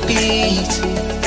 heartbeat.